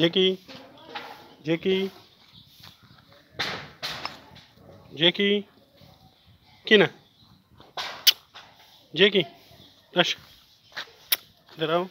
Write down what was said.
जेकी जेकी जेकी किन जेकी अच्छा इधर आओ।